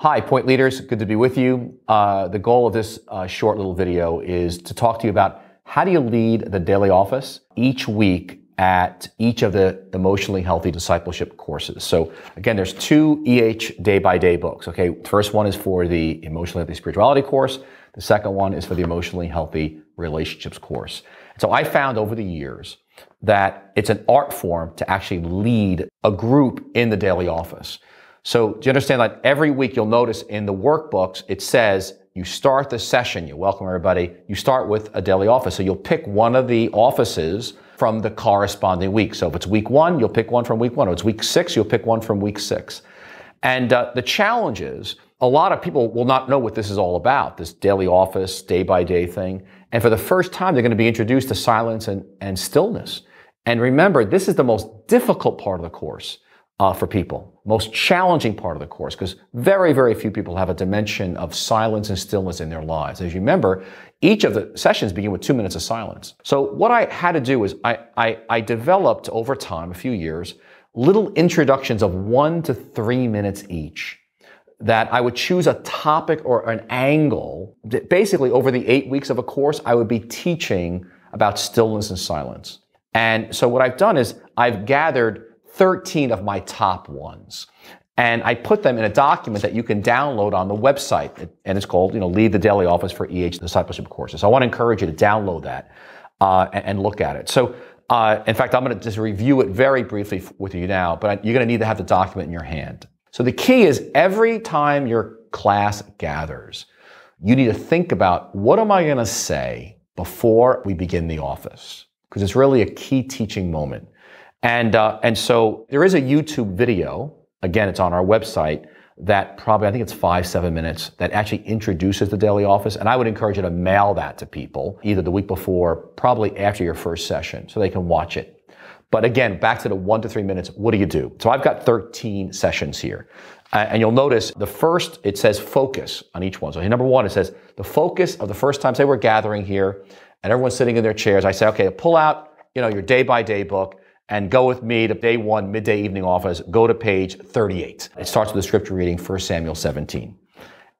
Hi, Point Leaders. Good to be with you. Uh, the goal of this uh, short little video is to talk to you about how do you lead the daily office each week at each of the emotionally healthy discipleship courses. So again, there's two EH day by day books. Okay. First one is for the emotionally healthy spirituality course. The second one is for the emotionally healthy relationships course. So I found over the years that it's an art form to actually lead a group in the daily office. So do you understand that every week you'll notice in the workbooks, it says you start the session, you welcome everybody, you start with a daily office. So you'll pick one of the offices from the corresponding week. So if it's week one, you'll pick one from week one. If it's week six, you'll pick one from week six. And uh, the challenge is a lot of people will not know what this is all about, this daily office, day by day thing. And for the first time, they're going to be introduced to silence and, and stillness. And remember, this is the most difficult part of the course uh, for people. Most challenging part of the course, because very, very few people have a dimension of silence and stillness in their lives. As you remember, each of the sessions begin with two minutes of silence. So what I had to do is I, I, I developed over time, a few years, little introductions of one to three minutes each that I would choose a topic or an angle. Basically, over the eight weeks of a course, I would be teaching about stillness and silence. And so what I've done is I've gathered 13 of my top ones. And I put them in a document that you can download on the website. And it's called, you know, Lead the Daily Office for EH Discipleship Courses. So I want to encourage you to download that uh, and, look at it. So, uh, in fact, I'm going to just review it very briefly with you now, but you're going to need to have the document in your hand. So the key is every time your class gathers, you need to think about what am I going to say before we begin the office? Because it's really a key teaching moment. And, uh, and so there is a YouTube video, again, it's on our website, that probably, I think it's five, seven minutes, that actually introduces the daily office. And I would encourage you to mail that to people either the week before, probably after your first session, so they can watch it. But again, back to the one to three minutes, what do you do? So I've got 13 sessions here. Uh, and you'll notice the first, it says focus on each one. So number one, it says the focus of the first time, say we're gathering here and everyone's sitting in their chairs. I say, okay, pull out, you know, your day by day book and go with me to day one, midday evening office, go to page 38. It starts with the scripture reading, 1 Samuel 17.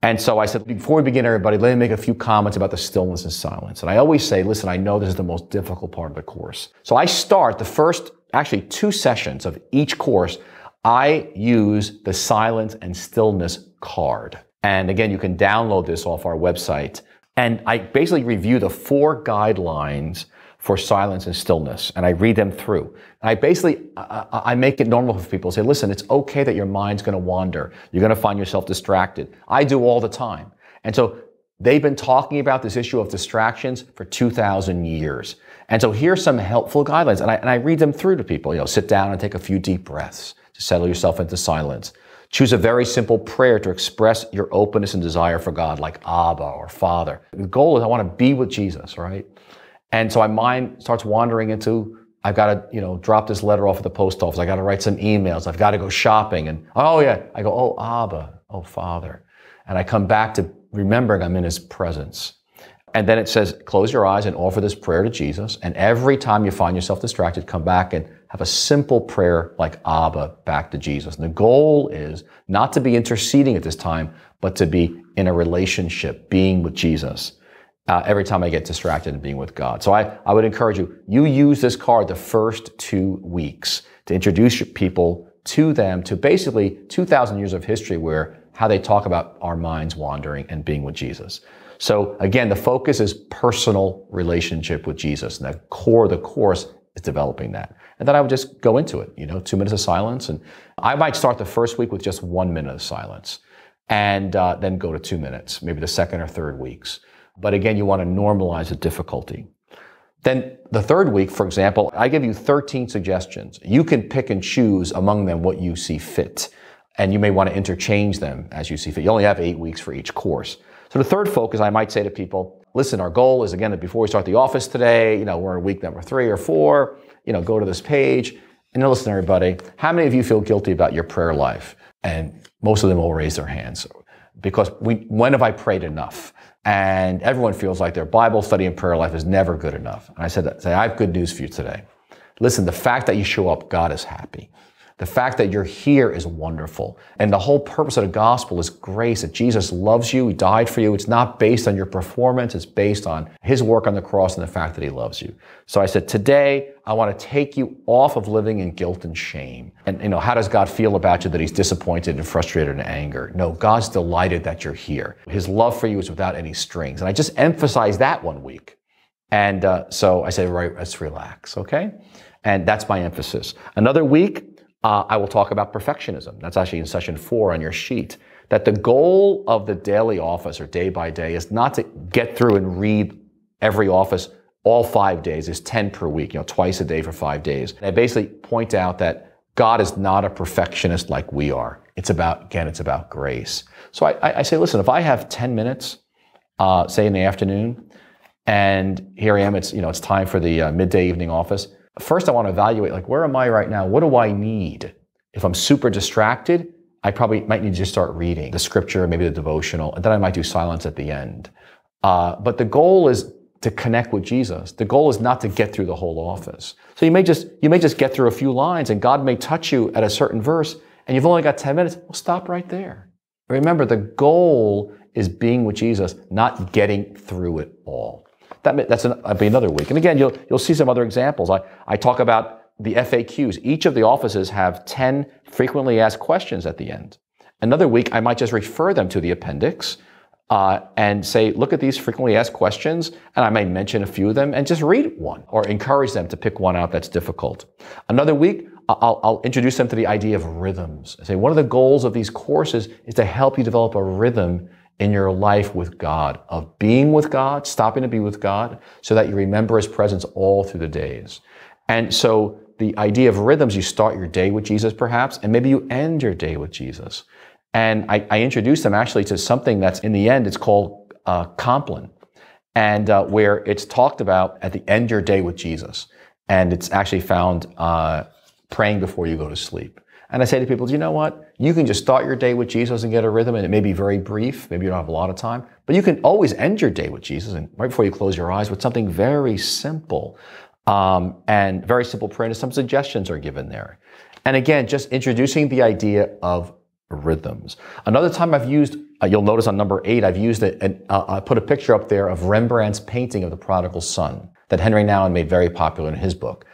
And so I said, before we begin, everybody, let me make a few comments about the stillness and silence. And I always say, listen, I know this is the most difficult part of the course. So I start the first, actually two sessions of each course. I use the silence and stillness card. And again, you can download this off our website. And I basically review the four guidelines for silence and stillness, and I read them through. And I basically, I, I make it normal for people. Say, listen, it's okay that your mind's going to wander. You're going to find yourself distracted. I do all the time. And so they've been talking about this issue of distractions for 2,000 years. And so here's some helpful guidelines, and I, and I read them through to people. You know, sit down and take a few deep breaths to settle yourself into silence. Choose a very simple prayer to express your openness and desire for God, like Abba or Father. The goal is I want to be with Jesus, right? And so my mind starts wandering into, I've got to, you know, drop this letter off at the post office. I got to write some emails. I've got to go shopping. And oh yeah, I go, oh Abba, oh Father. And I come back to remembering I'm in his presence. And then it says, close your eyes and offer this prayer to Jesus. And every time you find yourself distracted, come back and have a simple prayer like Abba back to Jesus. And the goal is not to be interceding at this time, but to be in a relationship, being with Jesus uh, every time I get distracted and being with God. So I, I would encourage you, you use this card the first two weeks to introduce people to them to basically 2,000 years of history where how they talk about our minds wandering and being with Jesus. So again, the focus is personal relationship with Jesus. And the core of the course is developing that. And then I would just go into it, you know, two minutes of silence. And I might start the first week with just one minute of silence and uh, then go to two minutes, maybe the second or third weeks. But again, you want to normalize the difficulty. Then the third week, for example, I give you 13 suggestions. You can pick and choose among them what you see fit. And you may want to interchange them as you see fit. You only have eight weeks for each course. So the third focus, I might say to people, listen, our goal is again before we start the office today, you know, we're in week number three or four, you know, go to this page. And now listen, everybody, how many of you feel guilty about your prayer life? And most of them will raise their hands because we, when have I prayed enough? And everyone feels like their Bible study and prayer life is never good enough. And I said, say, I have good news for you today. Listen, the fact that you show up, God is happy. The fact that you're here is wonderful. And the whole purpose of the gospel is grace, that Jesus loves you, He died for you. It's not based on your performance, it's based on His work on the cross and the fact that He loves you. So I said, today, I want to take you off of living in guilt and shame. And, you know, how does God feel about you that He's disappointed and frustrated and anger? No, God's delighted that you're here. His love for you is without any strings. And I just emphasized that one week. And uh, so I said, right, let's relax, okay? And that's my emphasis. Another week, uh, I will talk about perfectionism. That's actually in session four on your sheet. That the goal of the daily office or day by day is not to get through and read every office all five days, is 10 per week, you know, twice a day for five days. And I basically point out that God is not a perfectionist like we are. It's about, again, it's about grace. So I, I say, listen, if I have 10 minutes, uh, say in the afternoon, and here I am, it's, you know, it's time for the uh, midday evening office first I want to evaluate like where am I right now? What do I need? If I'm super distracted, I probably might need to just start reading the scripture, maybe the devotional, and then I might do silence at the end. Uh, but the goal is to connect with Jesus. The goal is not to get through the whole office. So you may just you may just get through a few lines, and God may touch you at a certain verse, and you've only got ten minutes. Well, stop right there. Remember, the goal is being with Jesus, not getting through it all. That, that's an, that'd be another week. And again, you'll, you'll see some other examples. I, I talk about the FAQs. Each of the offices have 10 frequently asked questions at the end. Another week, I might just refer them to the appendix uh, and say, look at these frequently asked questions, and I may mention a few of them and just read one or encourage them to pick one out that's difficult. Another week, I'll, I'll, introduce them to the idea of rhythms. I say one of the goals of these courses is to help you develop a rhythm in your life with God, of being with God, stopping to be with God, so that you remember His presence all through the days. And so the idea of rhythms, you start your day with Jesus perhaps, and maybe you end your day with Jesus. And I, I introduced them actually to something that's in the end, it's called uh, Compline, and uh, where it's talked about at the end your day with Jesus. And it's actually found uh, praying before you go to sleep. And I say to people, you know what? You can just start your day with Jesus and get a rhythm, and it may be very brief. Maybe you don't have a lot of time, but you can always end your day with Jesus and right before you close your eyes with something very simple. Um, and very simple prayer, and some suggestions are given there. And again, just introducing the idea of rhythms. Another time I've used, uh, you'll notice on number eight, I've used it, and uh, I put a picture up there of Rembrandt's painting of the prodigal son that Henry Nouwen made very popular in his book.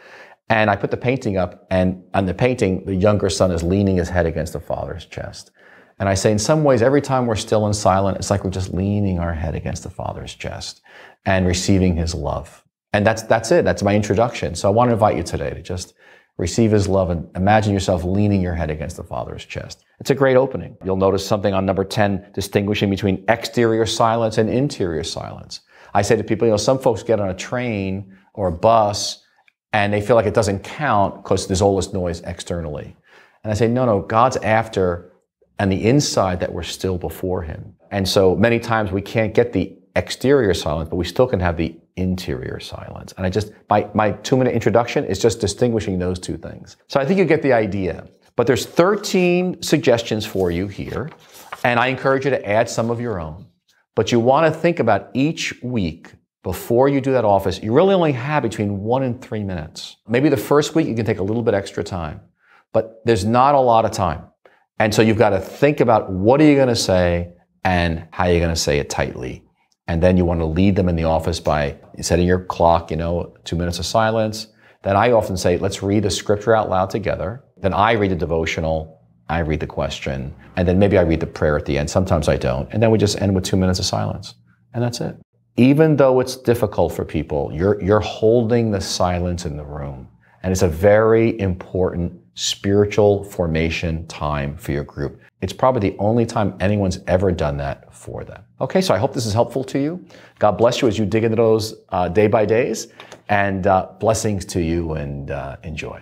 And I put the painting up, and on the painting, the younger son is leaning his head against the father's chest. And I say, in some ways, every time we're still and silent, it's like we're just leaning our head against the father's chest and receiving his love. And that's, that's it. That's my introduction. So I want to invite you today to just receive his love and imagine yourself leaning your head against the father's chest. It's a great opening. You'll notice something on number 10 distinguishing between exterior silence and interior silence. I say to people, you know, some folks get on a train or a bus and they feel like it doesn't count because there's all this noise externally. And I say, no, no, God's after and the inside that we're still before Him. And so many times we can't get the exterior silence, but we still can have the interior silence. And I just, my, my two minute introduction is just distinguishing those two things. So I think you get the idea. But there's 13 suggestions for you here, and I encourage you to add some of your own. But you want to think about each week before you do that office, you really only have between one and three minutes. Maybe the first week you can take a little bit extra time, but there's not a lot of time. And so you've got to think about what are you going to say and how you're going to say it tightly. And then you want to lead them in the office by setting your clock, you know, two minutes of silence. Then I often say, let's read the scripture out loud together. Then I read the devotional. I read the question. And then maybe I read the prayer at the end. Sometimes I don't. And then we just end with two minutes of silence. And that's it even though it's difficult for people, you're, you're holding the silence in the room. And it's a very important spiritual formation time for your group. It's probably the only time anyone's ever done that for them. Okay, so I hope this is helpful to you. God bless you as you dig into those uh, day by days, and uh, blessings to you and uh, enjoy.